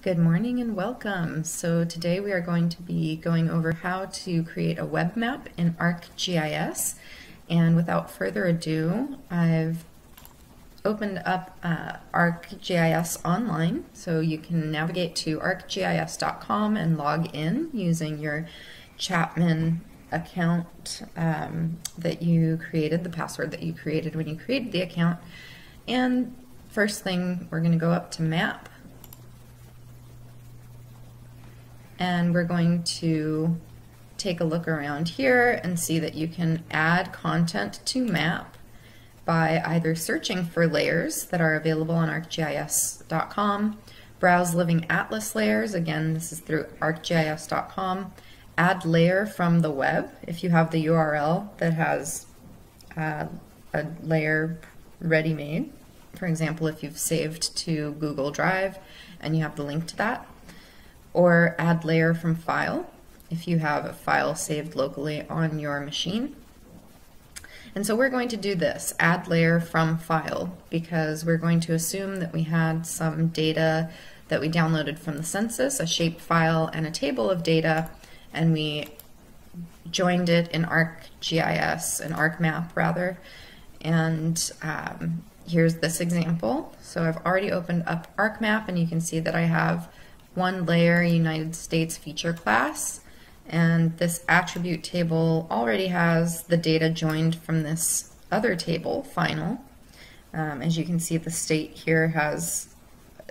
Good morning and welcome. So today we are going to be going over how to create a web map in ArcGIS. And without further ado, I've opened up uh, ArcGIS online. So you can navigate to arcgis.com and log in using your Chapman account um, that you created, the password that you created when you created the account. And first thing, we're going to go up to map and we're going to take a look around here and see that you can add content to map by either searching for layers that are available on arcgis.com, browse living atlas layers, again this is through arcgis.com, add layer from the web if you have the URL that has uh, a layer ready-made. For example, if you've saved to Google Drive and you have the link to that, or add layer from file if you have a file saved locally on your machine. And so we're going to do this, add layer from file, because we're going to assume that we had some data that we downloaded from the census, a shape file and a table of data, and we joined it in ArcGIS, an ArcMap rather, and um, here's this example. So I've already opened up ArcMap and you can see that I have one layer United States feature class and this attribute table already has the data joined from this other table, final. Um, as you can see the state here has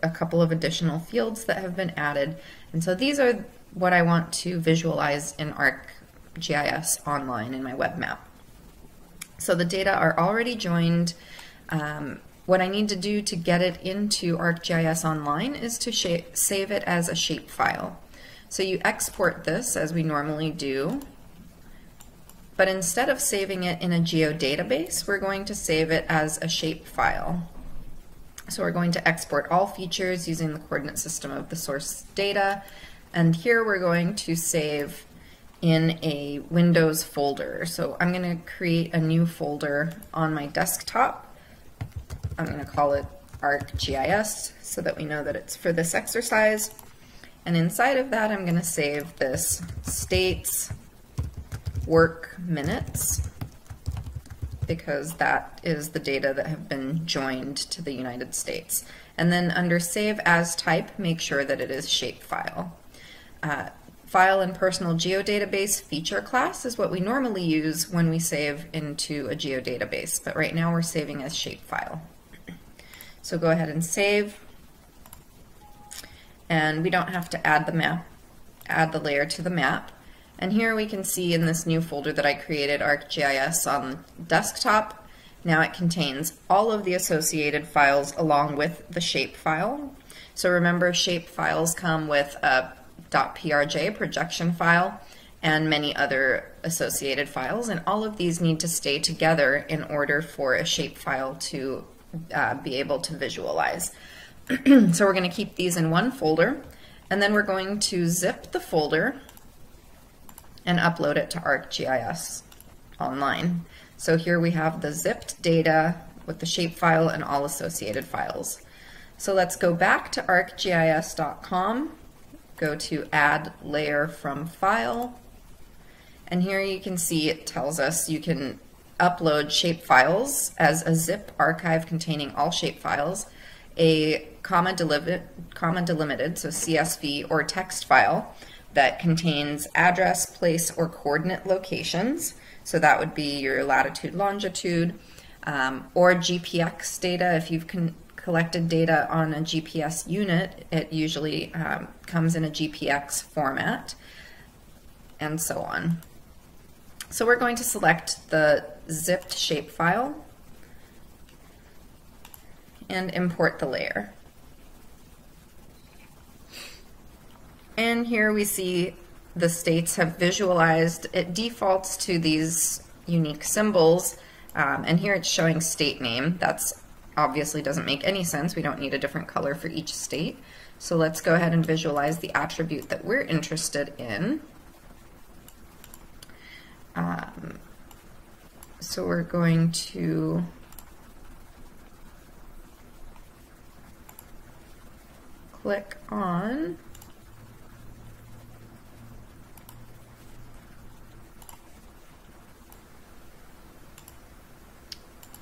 a couple of additional fields that have been added and so these are what I want to visualize in ArcGIS online in my web map. So the data are already joined um, what I need to do to get it into ArcGIS Online is to save it as a shapefile. So you export this as we normally do, but instead of saving it in a geodatabase, we're going to save it as a shapefile. So we're going to export all features using the coordinate system of the source data, and here we're going to save in a Windows folder. So I'm going to create a new folder on my desktop I'm going to call it ArcGIS so that we know that it's for this exercise. And inside of that, I'm going to save this states work minutes because that is the data that have been joined to the United States. And then under Save As Type, make sure that it is shapefile. Uh, file and personal geodatabase feature class is what we normally use when we save into a geodatabase, but right now we're saving as shapefile. So go ahead and save. And we don't have to add the map, add the layer to the map. And here we can see in this new folder that I created, ArcGIS on desktop, now it contains all of the associated files along with the shape file. So remember shape files come with a .prj projection file and many other associated files and all of these need to stay together in order for a shape file to uh, be able to visualize. so we're going to keep these in one folder and then we're going to zip the folder and upload it to ArcGIS online. So here we have the zipped data with the shapefile and all associated files. So let's go back to arcgis.com, go to add layer from file, and here you can see it tells us you can upload shape files as a zip archive containing all shape files, a comma, delimited, comma delimited, so CSV or text file that contains address, place, or coordinate locations. So that would be your latitude, longitude, um, or GPX data. If you've collected data on a GPS unit, it usually um, comes in a GPX format, and so on. So we're going to select the zipped shapefile and import the layer. And here we see the states have visualized, it defaults to these unique symbols, um, and here it's showing state name. That's obviously doesn't make any sense. We don't need a different color for each state. So let's go ahead and visualize the attribute that we're interested in. Um, so we're going to click on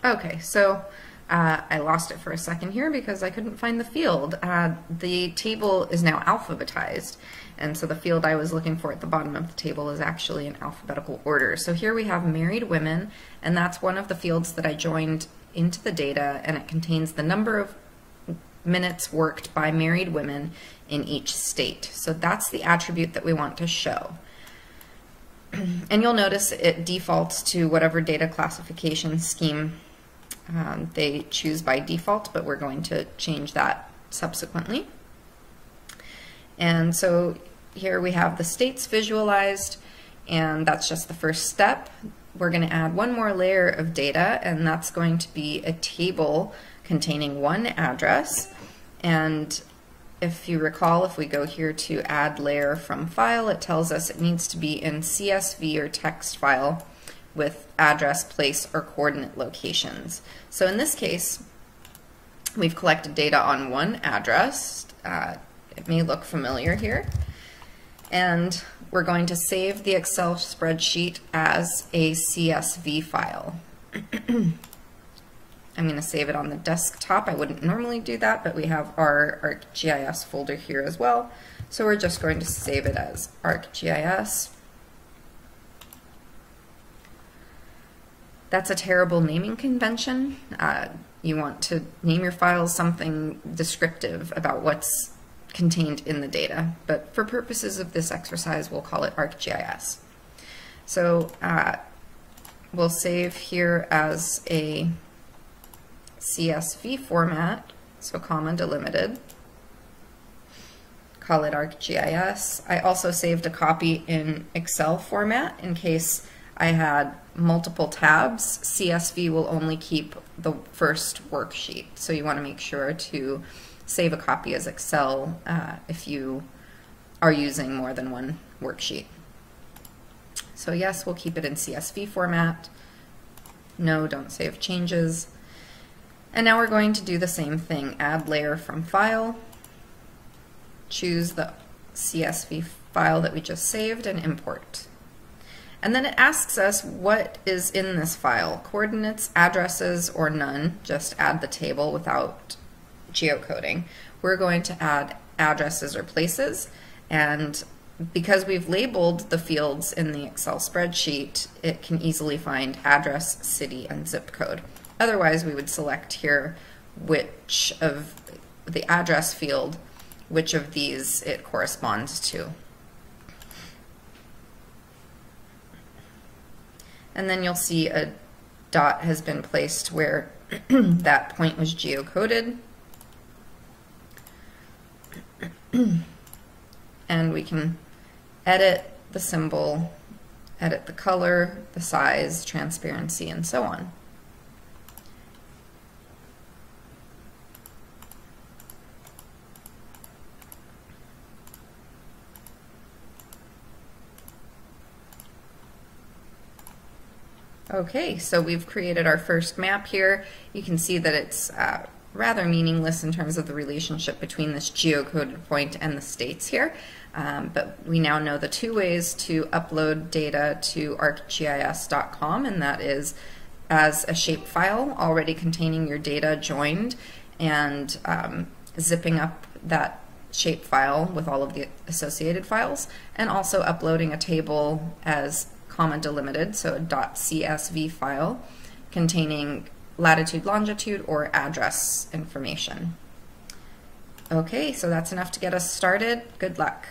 Okay, so uh, I lost it for a second here because I couldn't find the field. Uh, the table is now alphabetized, and so the field I was looking for at the bottom of the table is actually in alphabetical order. So here we have married women, and that's one of the fields that I joined into the data, and it contains the number of minutes worked by married women in each state. So that's the attribute that we want to show. and you'll notice it defaults to whatever data classification scheme um, they choose by default, but we're going to change that subsequently. And so here we have the states visualized, and that's just the first step. We're going to add one more layer of data, and that's going to be a table containing one address. And if you recall, if we go here to add layer from file, it tells us it needs to be in CSV or text file with address, place, or coordinate locations. So in this case, we've collected data on one address. Uh, it may look familiar here. And we're going to save the Excel spreadsheet as a CSV file. I'm going to save it on the desktop. I wouldn't normally do that, but we have our ArcGIS folder here as well. So we're just going to save it as ArcGIS. That's a terrible naming convention. Uh, you want to name your files something descriptive about what's contained in the data, but for purposes of this exercise, we'll call it ArcGIS. So uh, we'll save here as a CSV format, so comma delimited. Call it ArcGIS. I also saved a copy in Excel format in case I had multiple tabs, CSV will only keep the first worksheet. So you want to make sure to save a copy as Excel uh, if you are using more than one worksheet. So yes, we'll keep it in CSV format. No, don't save changes. And now we're going to do the same thing. Add layer from file, choose the CSV file that we just saved and import. And then it asks us what is in this file, coordinates, addresses, or none. Just add the table without geocoding. We're going to add addresses or places, and because we've labeled the fields in the Excel spreadsheet, it can easily find address, city, and zip code. Otherwise, we would select here which of the address field, which of these it corresponds to. And then you'll see a dot has been placed where that point was geocoded. and we can edit the symbol, edit the color, the size, transparency, and so on. Okay, so we've created our first map here. You can see that it's uh, rather meaningless in terms of the relationship between this geocoded point and the states here. Um, but we now know the two ways to upload data to arcgis.com, and that is as a shapefile already containing your data joined and um, zipping up that shapefile with all of the associated files, and also uploading a table as comma delimited, so a .csv file containing latitude, longitude, or address information. Okay, so that's enough to get us started. Good luck.